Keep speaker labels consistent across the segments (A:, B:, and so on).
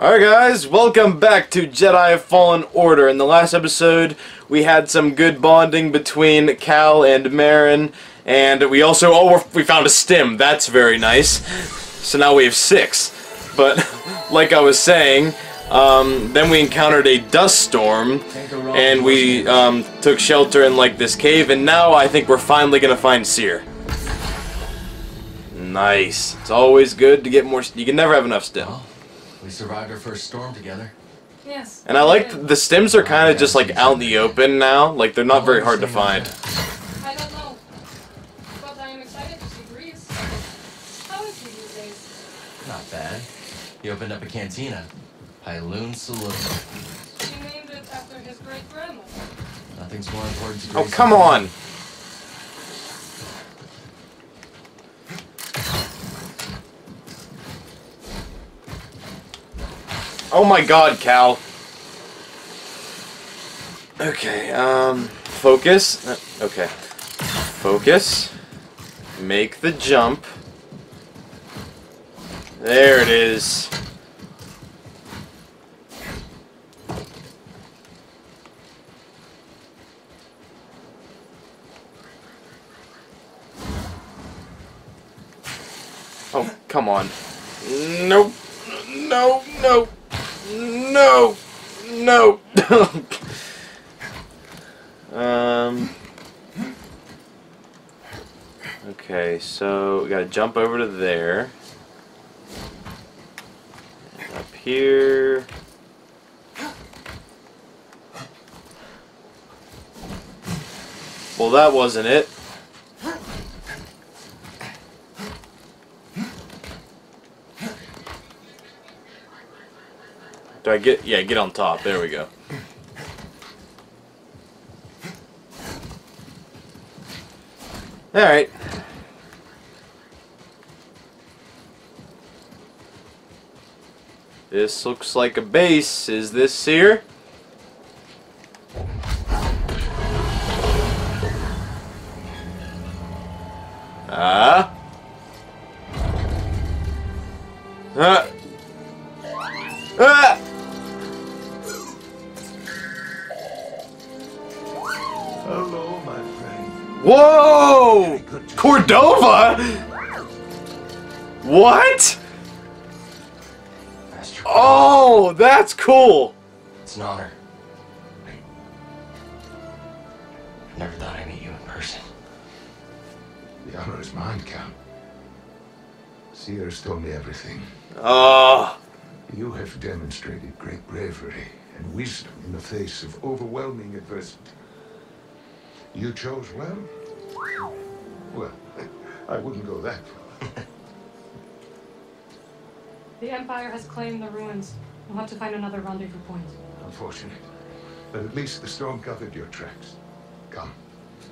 A: Alright guys, welcome back to Jedi Fallen Order. In the last episode, we had some good bonding between Cal and Merrin, and we also, oh, we found a stim. That's very nice. So now we have six. But, like I was saying, um, then we encountered a dust storm, and we um, took shelter in like this cave, and now I think we're finally gonna find Cere. Nice. It's always good to get more. You can never have enough stim.
B: Well, we survived our first storm together.
C: Yes.
A: And I like the stems are kind of just like out in the open now. Like they're not very hard to find.
C: I don't know. But I am excited to see Greez. How is he these days?
B: Not bad. He opened up a cantina. Pyloon Saloon.
C: He named it after his great grandmother.
B: Nothing's more important to Greez.
A: Oh
B: Greez
A: come
B: than-
A: on! Oh my god, Cal. Okay, um, focus. Uh, Okay. Focus. Make the jump. There it is. Oh, come on. Nope. No, no. No. No. um. Okay, so we gotta jump over to there. And up here. Well, that wasn't it. Do I get? Yeah, get on top. There we go. All right. This looks like a base. Is this here? What?
B: Master.
A: Oh, that's cool.
B: It's an honor. Never thought I'd meet you in person.
D: The honor is mine, Count. Cere's told me everything.
A: Oh,
D: You have demonstrated great bravery and wisdom in the face of overwhelming adversity. You chose well? Well, I wouldn't go that far.
C: The Empire has claimed the ruins. We'll have to find another rendezvous point.
D: Unfortunate. But at least the storm covered your tracks. Come.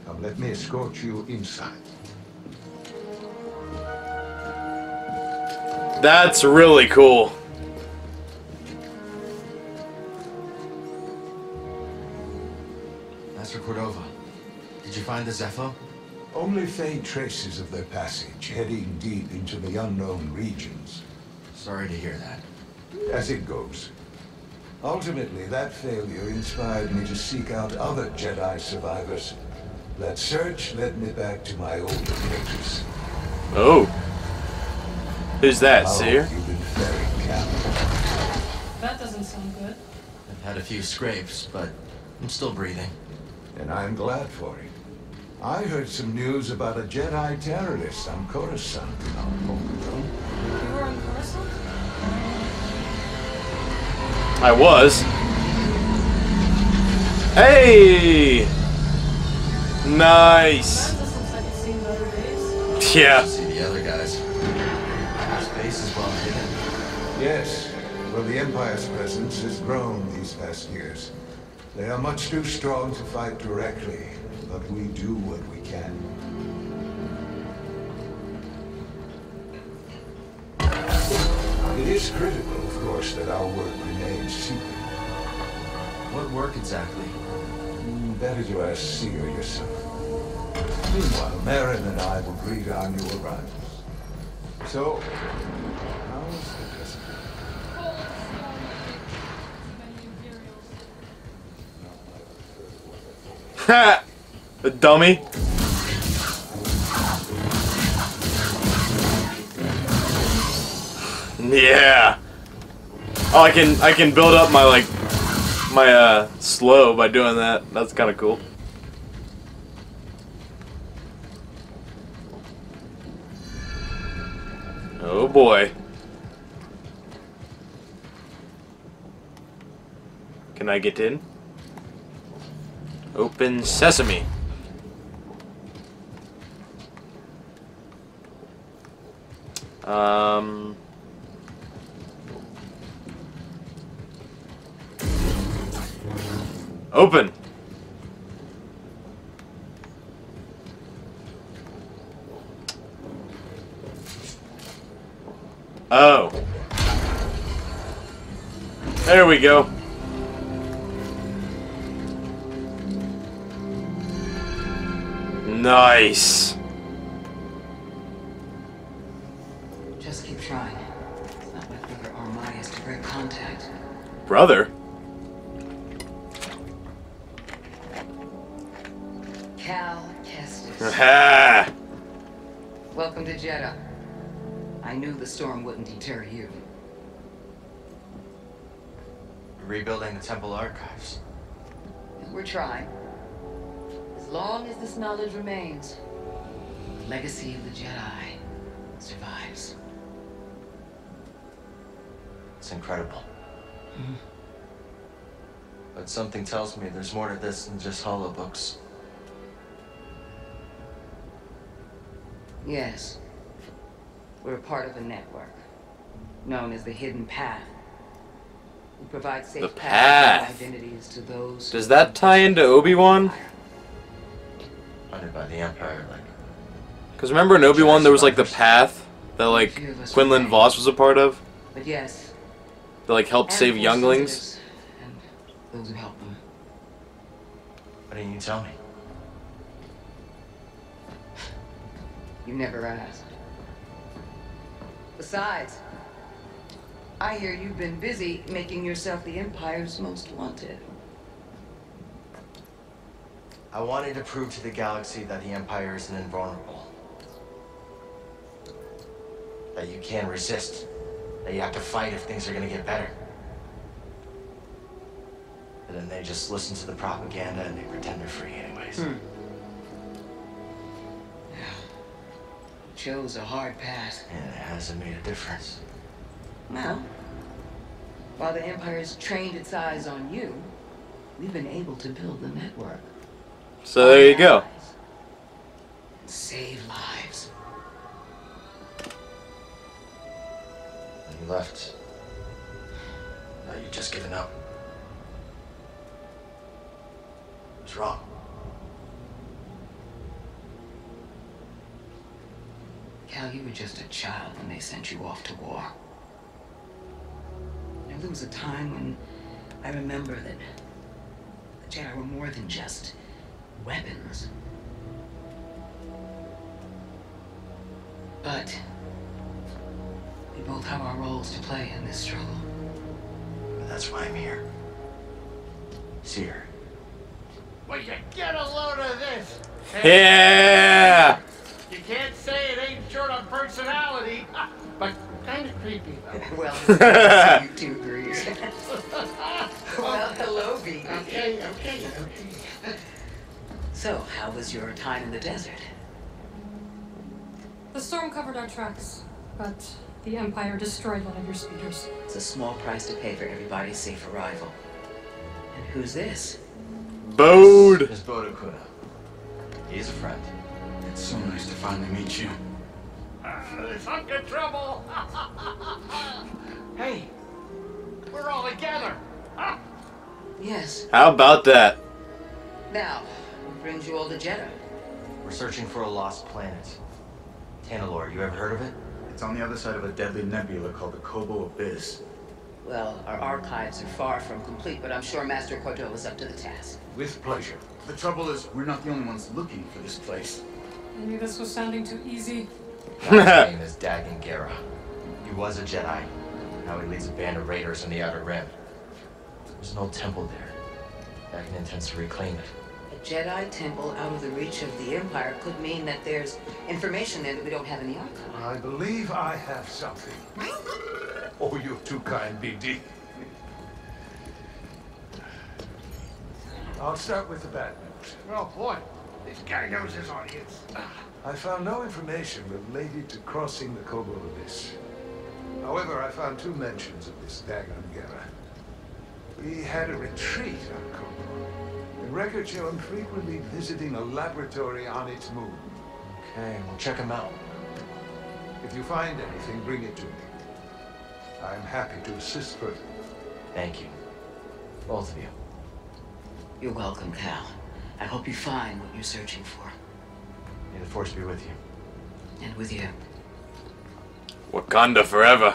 D: Come, let me escort you inside.
A: that's really cool.
B: Master Cordova, did you find the Zephyr?
D: Only faint traces of their passage, heading deep into the unknown regions.
B: Sorry to hear that.
D: As it goes. Ultimately, that failure inspired me to seek out other Jedi survivors. That search led me back to my old pages.
A: Oh. Who's that,
D: How
A: Cere?
D: You've been faring, Captain.
C: That doesn't sound good.
B: I've had a few scrapes, but I'm still breathing.
D: And I'm glad for it. I heard some news about a Jedi terrorist on Coruscant not long ago.
A: I was. Hey! Nice.
C: That doesn't like it's seen better days.
A: Yeah.
B: See the other guys. Space is well hidden.
D: Yes. Well, the Empire's presence has grown these past years. They are much too strong to fight directly, but we do what we can. It is critical, of course, that our work remains secret.
B: What work exactly?
D: Mm, better you ask Cere yourself. Meanwhile, Merrin and I will greet our new arrivals. So, how's the
C: desert?
A: Ha! the dummy. Yeah. Oh, I can I can build up my like my uh slow by doing that. That's kind of cool. Oh boy. Can I get in? Open sesame. Um. Open. Oh. There we go. Nice.
E: Just keep trying. It's not my brother Armadius direct contact.
A: Brother.
E: Storm wouldn't deter you.
B: Rebuilding the temple archives.
E: We're trying. As long as this knowledge remains, the legacy of the Jedi survives.
B: It's incredible. Hmm. But something tells me there's more to this than just hollow books.
E: Yes. We're a part of a network known as the Hidden Path. We provide safe
A: The
E: paths
A: Path.
E: and identities to those.
A: Does that tie into Obi-Wan?
B: Funded by the Empire, like.
A: Uh, because remember in Obi-Wan there was like the path that like Quinlan Vos was a part of?
E: But yes.
A: That like helped
E: and
A: save younglings?
E: sensitives And those who help them.
B: Why didn't you tell me?
E: You never asked. Besides, I hear you've been busy making yourself the Empire's most wanted.
B: I wanted to prove to the galaxy that the Empire isn't invulnerable. That you can resist. That you have to fight if things are gonna get better. But then they just listen to the propaganda and they pretend they're free anyways.
E: Hmm. Chose a hard path.
B: And it hasn't made a difference.
E: Well, while the Empire's trained its eyes on you, we've been able to build the network.
A: So there you go.
E: Save lives.
B: When you left, now you've just given up. What's wrong?
E: Cal, you were just a child when they sent you off to war. You know, there was a time when I remember that the Jedi were more than just weapons. But we both have our roles to play in this struggle.
B: That's why I'm here. Cere.
F: Well, you get a load of this.
A: Yeah!
F: You can't say it ain't short on personality, but kind of creepy though.
E: well, you two agrees. well, hello, B.
F: Okay, okay, okay.
E: So, how was your time in the desert?
C: The storm covered our tracks, but the Empire destroyed one of your speeders.
E: It's a small price to pay for everybody's safe arrival. And who's this?
A: Bode!
B: Is Bode Akuna. He's a friend.
G: It's so nice to finally meet you.
F: There's hunk trouble. hey, we're all together. Huh?
E: Yes.
A: How about that?
E: Now, what brings you all to Jedha?
B: We're searching for a lost planet. Tanalorr, you ever heard of it?
G: It's on the other side of a deadly nebula called the Koboh Abyss.
E: Well, our archives are far from complete, but I'm sure Master Cordova is up to the task.
G: With pleasure. The trouble is, we're not the only ones looking for this place.
C: I knew this was sounding too easy.
B: Guy's name is Dagan Gera. He was a Jedi. Now he leads a band of raiders on the Outer Rim. There's an old temple there. Dagan intends to reclaim it.
E: A Jedi temple out of the reach of the Empire could mean that there's information there that we don't have in the archive.
D: I believe I have something. Oh, you're too kind, BD. I'll start with the bad news.
F: Oh boy, this guy knows his audience. Ah.
D: I found no information related to crossing the Koboh Abyss. However, I found two mentions of this Dagan Gera. He had a retreat on Koboh. The records show him frequently visiting a laboratory on its moon.
B: Okay, we'll check him out.
D: If you find anything, bring it to me. I'm happy to assist further.
B: Thank you. Both of you.
E: You're welcome, Cal. I hope you find what you're searching for.
B: May the force be with you.
E: And with you.
A: Wakanda forever.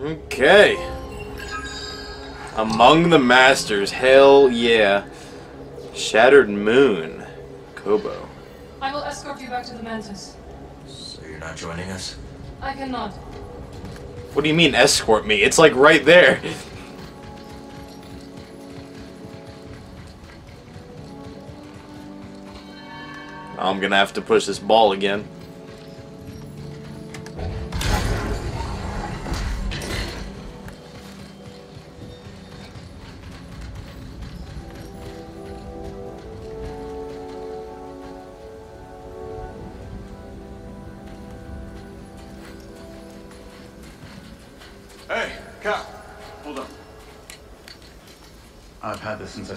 A: Okay. Among the Masters, hell yeah. Shattered Moon. Koboh.
C: I will escort you back to the Mantis.
B: So you're not joining us?
C: I cannot.
A: What do you mean escort me? It's like right there. I'm gonna have to push this ball again.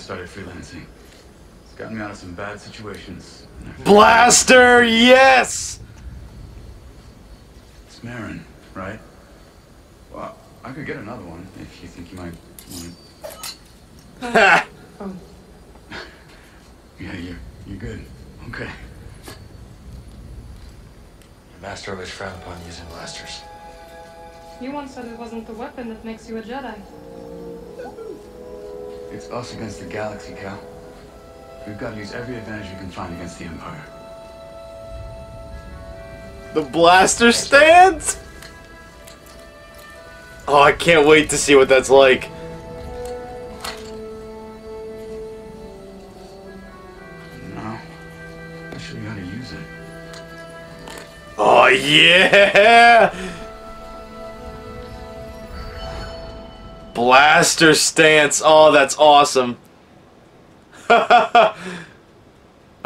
G: Started freelancing. It's gotten me out of some bad situations. and I feel
A: Blaster, yes!
G: It's Merrin, right? Well, I could get another one if you think you might want it.
A: Ha!
C: Oh,
G: Yeah, you're, you're good. Okay.
B: Your master always frowned upon using blasters.
C: you once said it wasn't the weapon that makes you a Jedi.
G: It's us against the galaxy, Cal. We've got to use every advantage we can find against the Empire.
A: The blaster stands? Oh, I can't wait to see what that's like.
G: No. I'll show you how to use it.
A: Oh, yeah! Blaster stance. Oh, that's awesome. okay.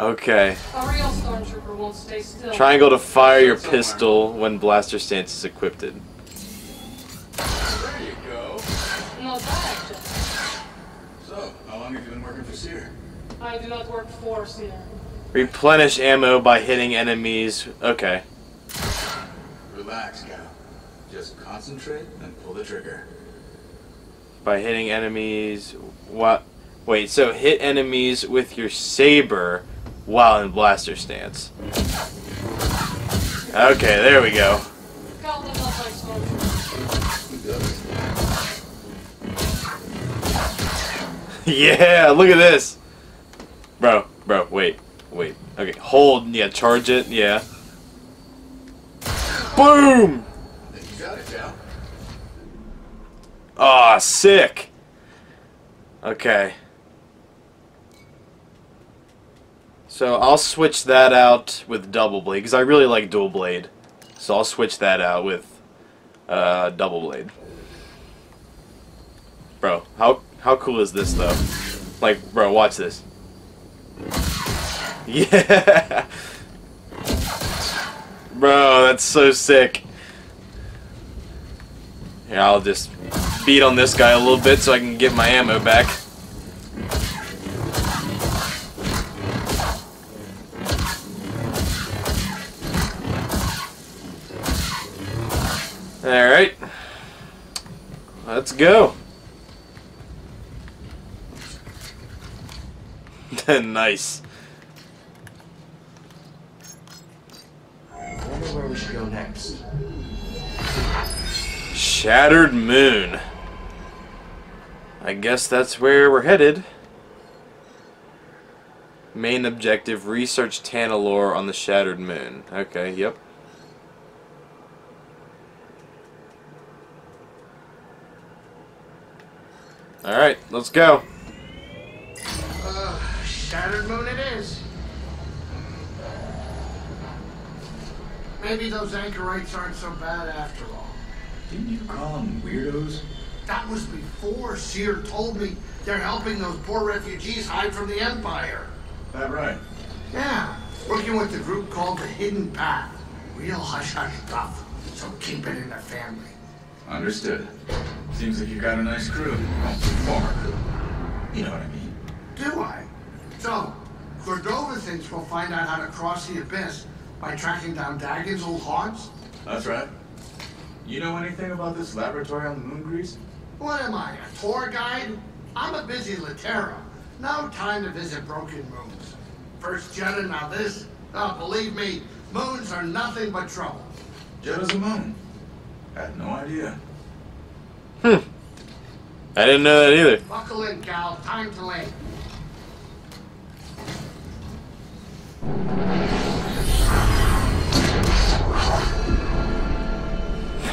C: A real stormtrooper won't stay still.
A: Triangle to fire your pistol when blaster stance is equipped.
G: There you go.
C: Not bad.
G: So, how long have you been working for Cere?
C: I do not work for Cere.
A: Replenish ammo by hitting enemies. Okay.
G: Relax, Cal. Just concentrate and pull the trigger.
A: By hitting enemies. What? Wait, so hit enemies with your saber while in blaster stance. Okay, there we go. Yeah, look at this. Bro, bro, wait, wait. Okay, hold, yeah, charge it, yeah. Boom!
G: You got it, Cal.
A: Ah, sick. Okay. So I'll switch that out with double blade because I really like dual blade. So I'll switch that out with uh, double blade. Bro, how how cool is this though? Like, bro, watch this. Yeah. Bro, that's so sick. Yeah, I'll just beat on this guy a little bit so I can get my ammo back. Alright. Let's go. nice.
B: I wonder where we should go next.
A: Shattered Moon. I guess that's where we're headed. Main objective, research Tanalorr on the Shattered Moon. Okay, yep. Alright, let's go.
F: Uh, shattered Moon it is. Maybe those anchorites aren't so bad after all.
G: Didn't you call them weirdos?
F: That was before Cere told me they're helping those poor refugees hide from the Empire.
G: That right.
F: Yeah, working with the group called the Hidden Path. Real hush-hush stuff, so keep it in the family.
G: Understood. Seems like you got a nice crew. Well, former crew. You know what I mean.
F: Do I? So, Cordova thinks we'll find out how to cross the abyss by tracking down Dagan's old haunts?
G: That's right. You know anything about this laboratory on the moon Greez?
F: What am I, a tour guide? I'm a busy Latero. No time to visit broken moons. First Jedha, now this. Oh, believe me, moons are nothing but trouble.
G: Jedha's a moon. Had no idea. Hmm.
A: I didn't know that either.
F: Buckle in, Cal. Time to land.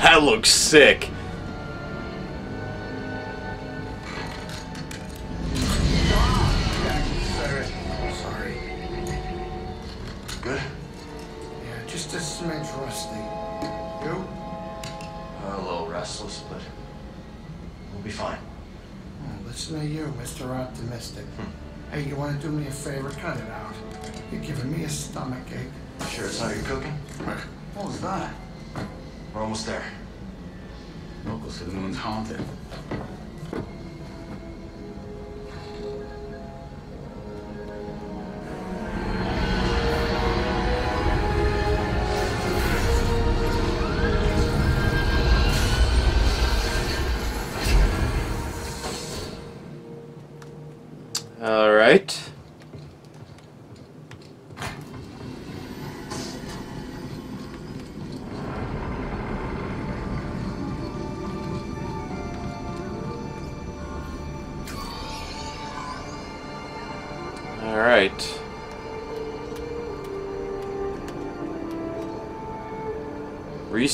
A: That looks sick.
F: Just a smidge rusty. You?
B: A little restless, but we'll be fine.
F: Oh, listen to you, Mr. Optimistic. Hmm. Hey, you want to do me a favor? Cut it out. You're giving me a stomach ache.
B: Sure it's how you're cooking?
G: What was that?
B: We're almost there.
G: Locals say the moon's haunted.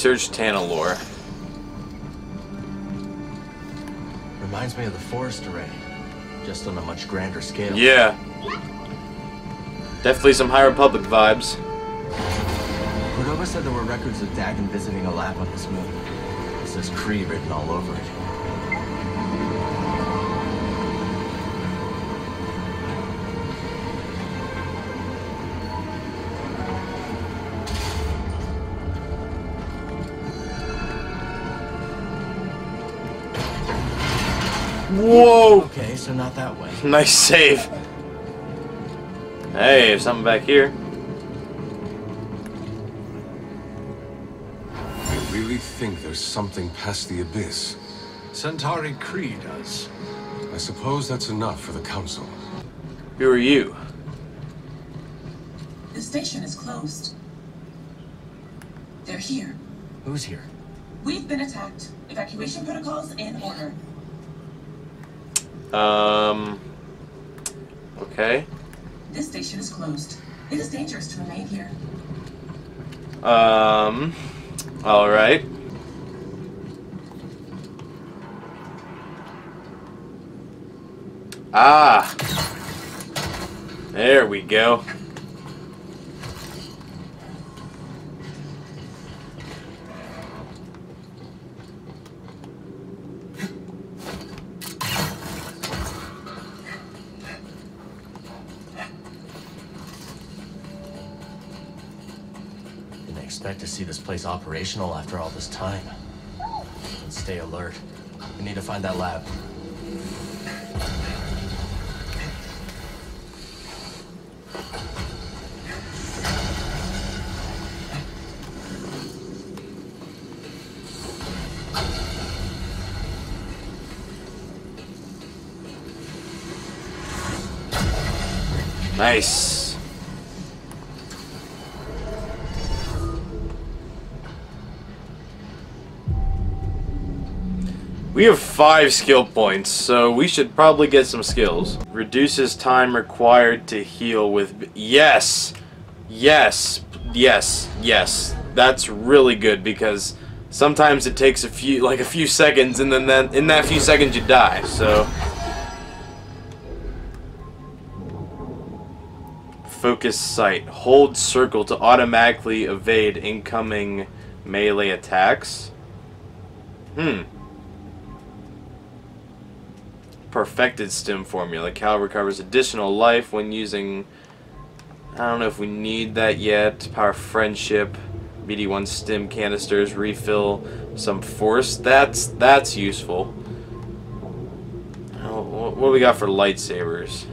A: Research Tanalorr.
B: Reminds me of the forest array, just on a much grander scale.
A: Yeah. Definitely some High Republic vibes.
B: Cordova said there were records of Dagan visiting a lab on this moon. It says Khri written all over it.
A: Whoa!
B: Okay, so not that way.
A: Nice save. Hey, there's something back here.
H: I really think there's something past the abyss?
I: Santari Khri does.
H: I suppose that's enough for the Council.
A: Who are you?
J: The station is closed. They're here.
B: Who's here?
J: We've been attacked. Evacuation protocols in order.
A: Um. Okay.
J: This station is closed. It is dangerous to remain here.
A: Um. Alright. Ah! There we go.
B: See this place operational after all this time. And stay alert. We need to find that lab.
A: Nice. We have five skill points, so we should probably get some skills. Reduces time required to heal with... Yes! Yes! Yes! Yes! That's really good, because sometimes it takes a few, like a few seconds, and then that, in that few seconds you die, so... Focus sight. Hold circle to automatically evade incoming melee attacks. Hmm. Perfected stim formula. Cal recovers additional life when using... I don't know if we need that yet. Power friendship. BD1 stim canisters. Refill some force. That's that's useful. Oh, what what do we got for lightsabers?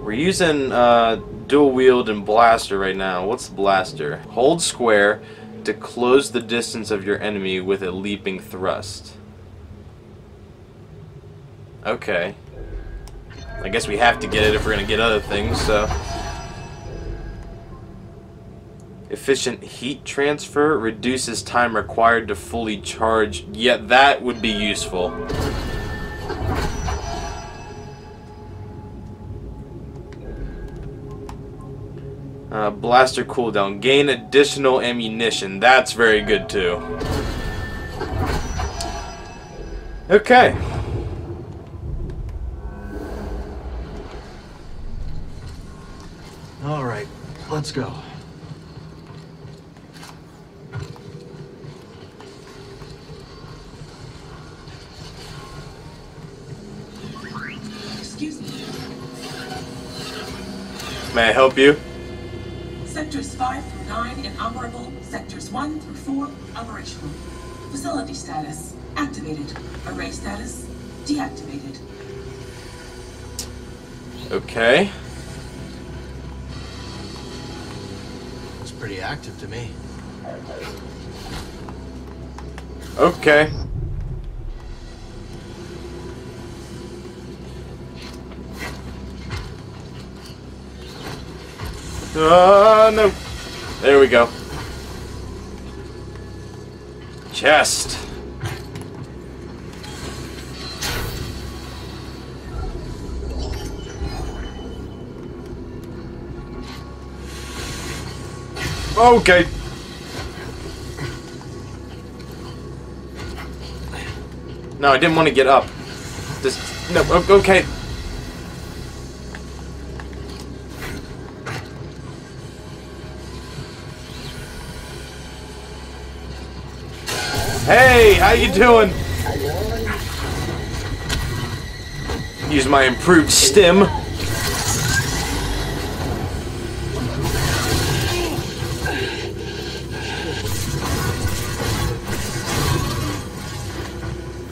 A: We're using uh, dual wield and blaster right now. What's blaster? Hold square to close the distance of your enemy with a leaping thrust. Okay. I guess we have to get it if we're gonna get other things, so. Efficient heat transfer reduces time required to fully charge. Yeah, that would be useful. Uh, blaster cooldown. Gain additional ammunition. That's very good too. Okay.
B: Let's go.
J: Excuse me.
A: May I help you?
J: Sectors 5 through 9 inoperable. Sectors 1 through 4 operational. Facility status activated. Array status deactivated.
A: Okay.
B: Pretty active to me.
A: Okay. Uh, no. There we go. Chest. Okay. No, I didn't want to get up. Just no. Okay. Hey, how you doing? Use my improved stim.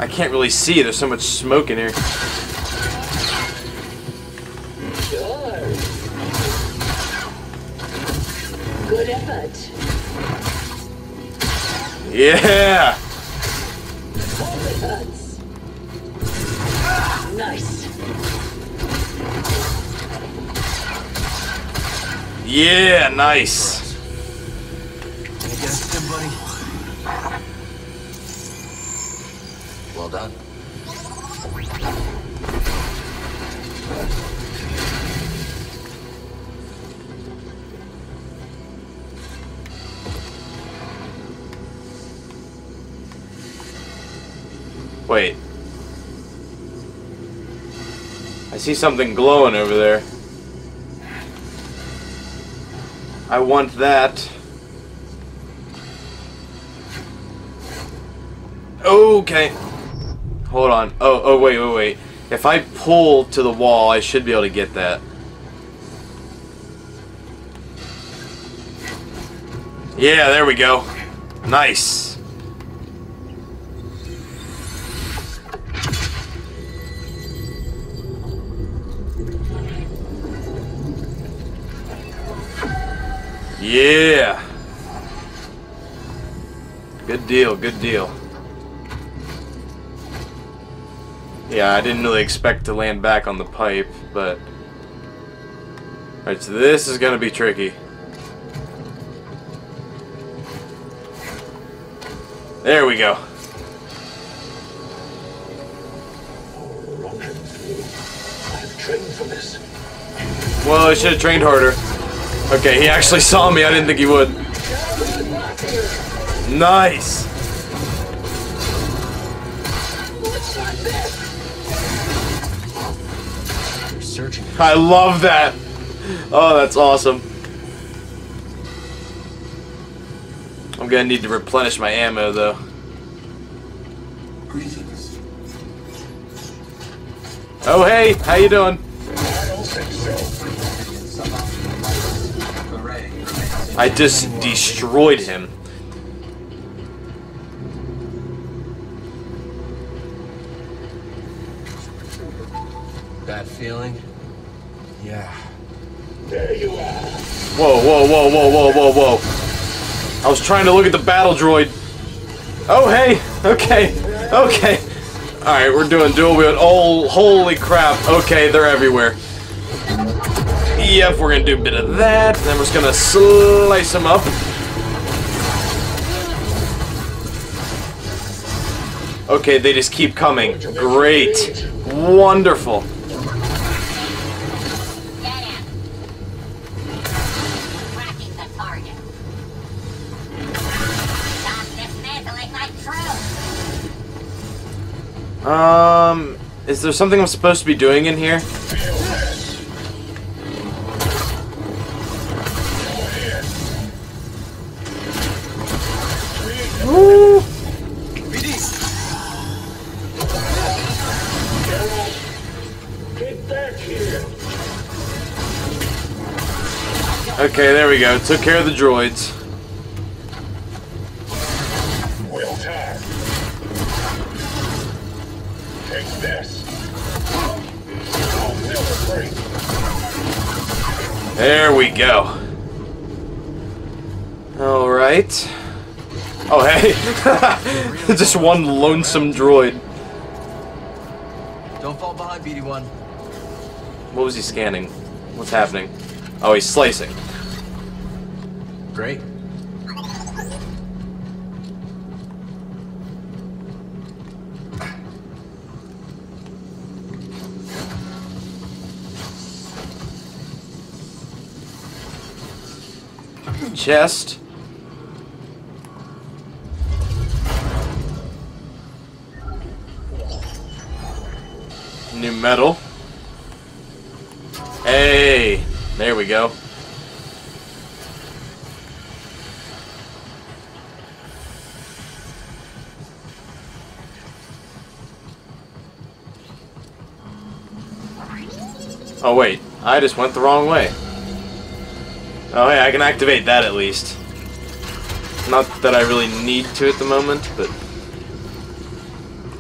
A: I can't really see. There's so much smoke in here.
K: Good effort.
A: Yeah.
K: Nice.
A: Yeah, nice. See something glowing over there. I want that. Okay. Hold on. Oh, oh, wait, wait, wait. If I pull to the wall, I should be able to get that. Yeah, there we go. Nice. Yeah. Good deal, good deal. Yeah, I didn't really expect to land back on the pipe, but... Alright, so this is gonna be tricky. There we go.
D: I've trained for this.
A: Well, I should have trained harder. Okay, he actually saw me. I didn't think he would. Nice. I love that. Oh, that's awesome. I'm gonna need to replenish my ammo though. Oh hey, how you doing? I just destroyed him.
B: Bad feeling?
H: Yeah. There you are.
A: Whoa, whoa, whoa, whoa, whoa, whoa, whoa. I was trying to look at the battle droid. Oh, hey. Okay. Okay. Alright, we're doing dual wield. Oh, holy crap. Okay, they're everywhere. Yep, we're gonna do a bit of that. Then we're just gonna slice them up. Okay, they just keep coming. Great. Wonderful. Um, is there something I'm supposed to be doing in here? Okay, there we go. Took care of the droids.
L: Well timed. Take this.
A: There we go. Alright. Oh, hey. Just one lonesome droid.
B: Don't fall behind, BD1.
A: What was he scanning? What's happening? Oh, he's slicing.
B: Great.
A: Chest. New metal. Hey, there we go. Oh wait, I just went the wrong way. Oh hey, I can activate that at least. Not that I really need to at the moment, but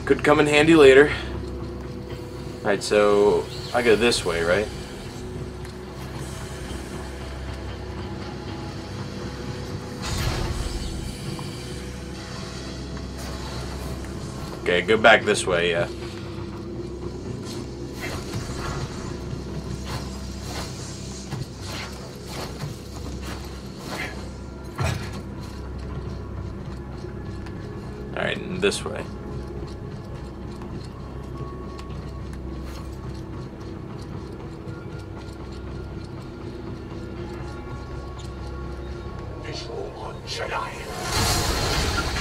A: could come in handy later. Alright, so I go this way, right? Okay, go back this way, yeah. This way.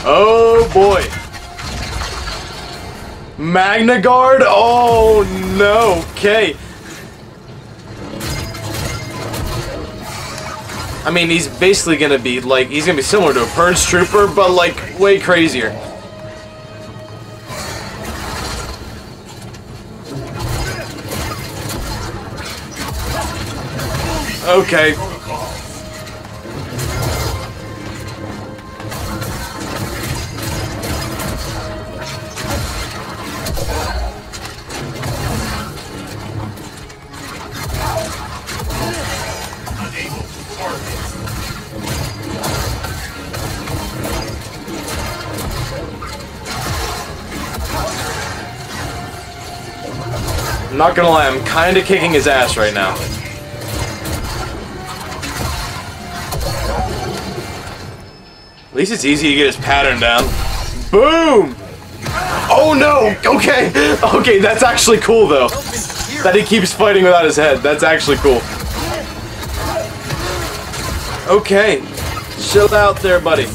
A: Oh boy. Magna Guard? Oh no. Okay. I mean, he's basically gonna be like, he's gonna be similar to a Purge Trooper, but like way crazier. Okay. I'm not gonna lie, I'm kinda kicking his ass right now. At least it's easy to get his pattern down. Boom! Oh no! Okay! Okay, that's actually cool though. That he keeps fighting without his head. That's actually cool. Okay. Chill out there, buddy.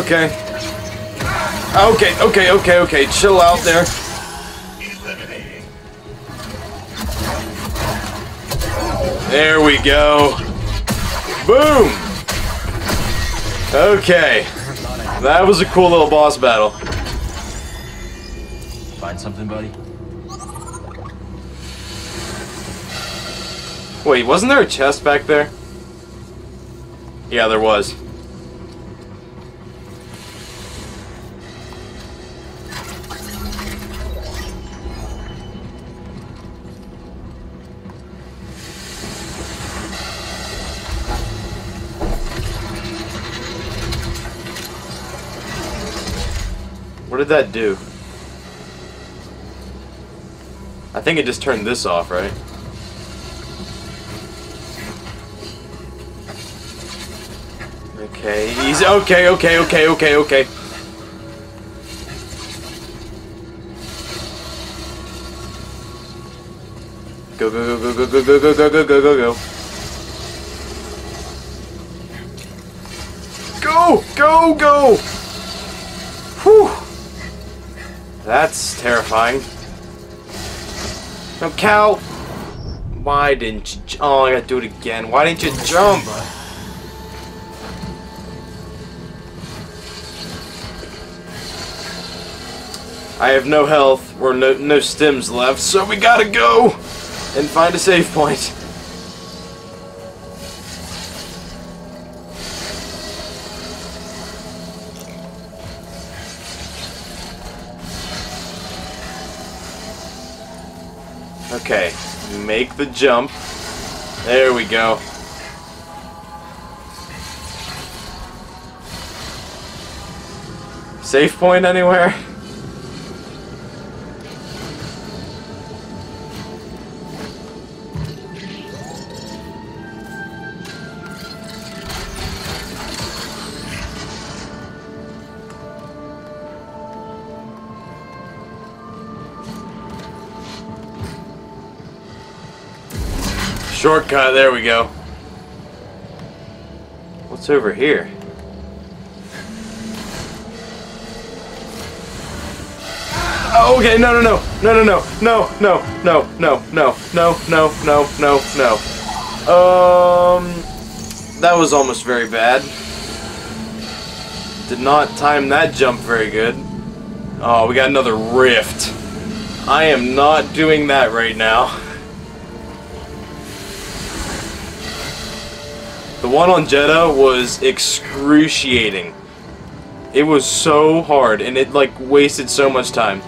A: Okay. Okay, okay, okay, okay. Chill out there. There we go. Boom! Okay. That was a cool little boss battle.
B: Find something, buddy?
A: Wait, wasn't there a chest back there? Yeah, there was. What did that do? I think it just turned this off, right? Okay, easy. Okay, okay, okay, okay, okay. Go, go, go, go, go, go, go, go, go, go, go, go. Go, go, go! That's terrifying. No, Cal! Why didn't you... Oh, I gotta do it again. Why didn't you jump? I have no health or no, no stims left, so we gotta go and find a save point. Okay, make the jump. There we go. Safe point anywhere? Shortcut, there we go. What's over here? Oh, okay, no, no, no, no, no, no, no, no, no, no, no, no, no, no, no. Um, that was almost very bad. Did not time that jump very good. Oh, we got another rift. I am not doing that right now. One on Jedha was excruciating. It was so hard, and it, like, wasted so much time.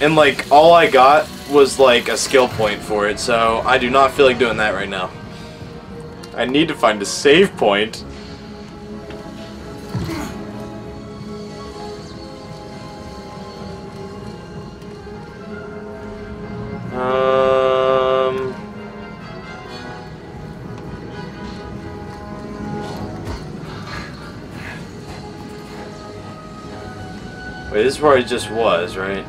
A: And, like, all I got was, like, a skill point for it, so I do not feel like doing that right now. I need to find a save point. Where I just was, right?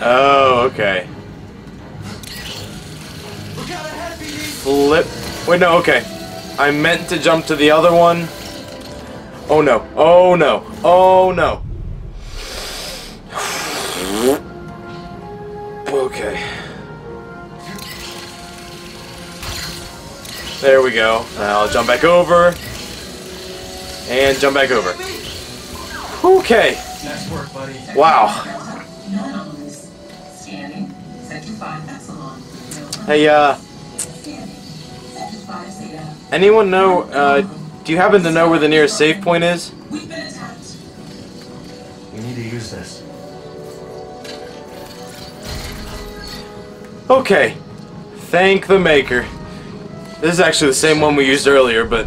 A: Oh, okay. Flip. Wait, no, okay. I meant to jump to the other one. Oh no. Oh no. Oh no. Okay. There we go. I'll jump back over. And jump back over. Okay.
B: Nice work, buddy.
A: Wow.
J: No anomalies. Scanning. Sector 5 Epsilon. No
A: Hey, uh,
J: Scanning. Sector 5 Zeta.
A: anyone know, uh, do you happen to know where the nearest save point is?
J: We've been attacked.
B: We need to use this.
A: Okay. Thank the maker. This is actually the same one we used earlier, but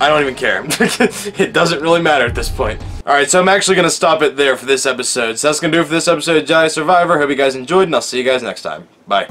A: I don't even care. it doesn't really matter at this point. Alright, so I'm actually going to stop it there for this episode. So that's going to do it for this episode of Jedi Survivor. Hope you guys enjoyed, and I'll see you guys next time. Bye.